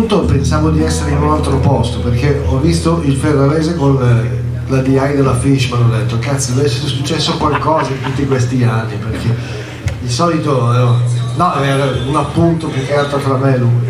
punto pensavo di essere in un altro posto perché ho visto il ferrarese con la DI della Fishman ho detto cazzo deve essere successo qualcosa in tutti questi anni perché di solito eh, no era un appunto più che altro tra me e lui.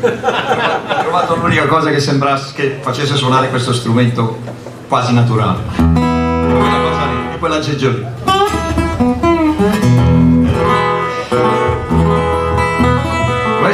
Ho trovato l'unica cosa che sembrasse che facesse suonare questo strumento quasi naturale. Quella cosa lì, quella aggeggio lì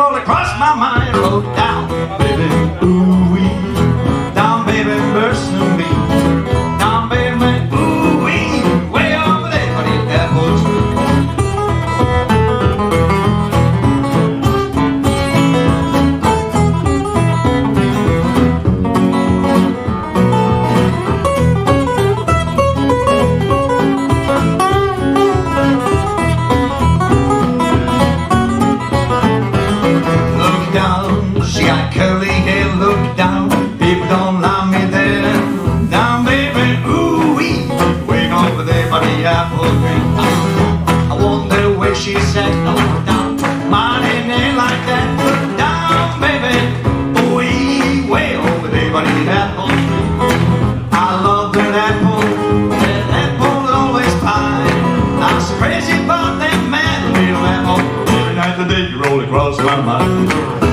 roll across my mind, roll down, baby. Ooh. You roll across my mind.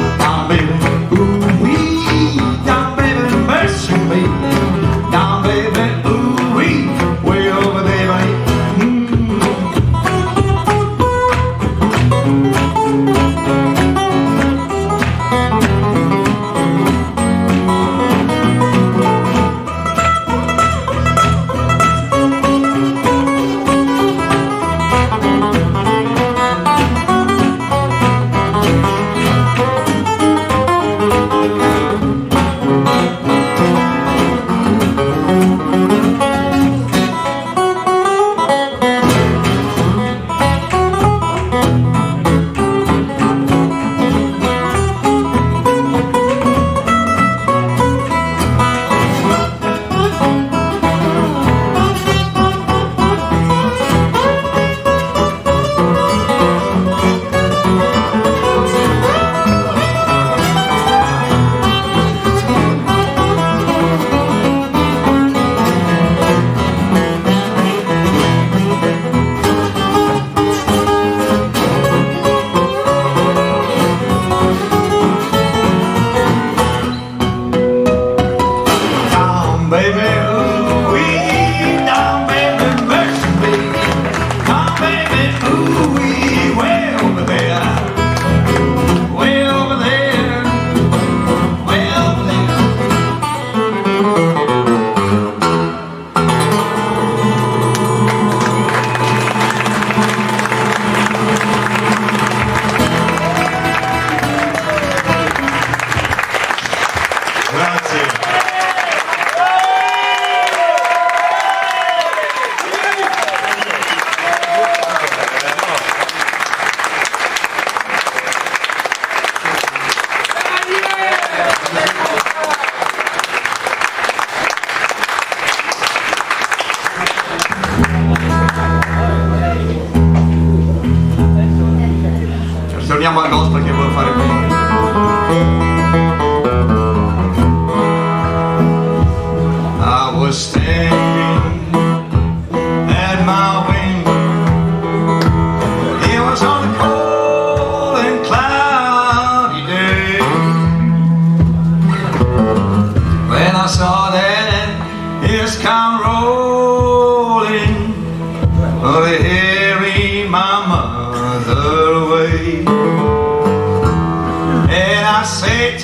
Al gospel che volevo fare prima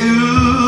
to